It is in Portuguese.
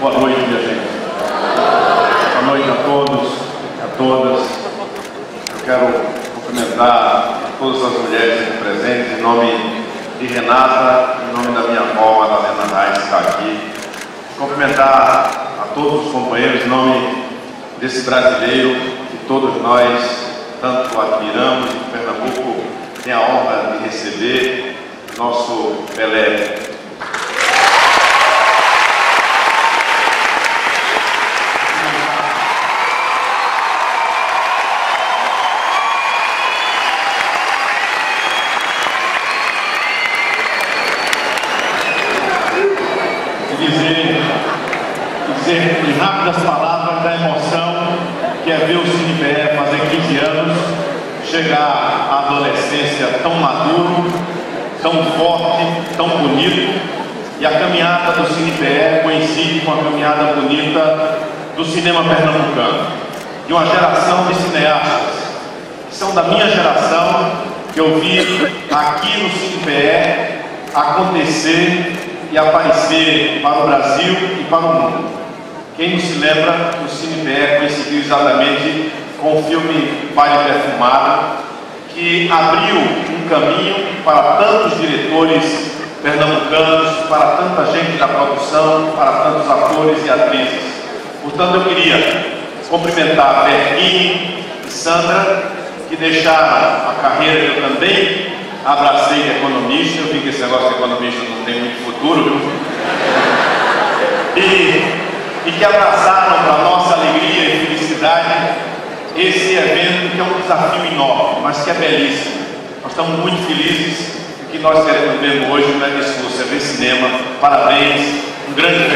Boa noite, minha gente. Boa noite a todos, a todas. Eu quero cumprimentar todas as mulheres aqui presentes, em nome de Renata, em nome da minha avó, da Lena Reis, que está aqui. Cumprimentar a todos os companheiros, em nome desse brasileiro que todos nós tanto admiramos, Pernambuco tem a honra de receber nosso Pelé dizer, dizer em rápidas palavras da emoção que é ver o CinePE fazer 15 anos, chegar à adolescência tão maduro, tão forte, tão bonito, e a caminhada do CinePE coincide com a caminhada bonita do cinema pernambucano, de uma geração de cineastas, que são da minha geração, que eu vi aqui no CinePE acontecer e aparecer para o Brasil e para o mundo. Quem não se lembra, o Cine BR coincidiu exatamente com o filme Baile Perfumado, que abriu um caminho para tantos diretores pernambucanos, para tanta gente da produção, para tantos atores e atrizes. Portanto, eu queria cumprimentar Berguini e Sandra, que deixaram a carreira que eu também abracei de economista, eu vi que esse negócio de economista não tem muito futuro, viu? E, e que abraçaram para nossa alegria e felicidade esse evento que é um desafio enorme, mas que é belíssimo. Nós estamos muito felizes que nós queremos ver hoje não é discurso, é cinema. Parabéns, um grande.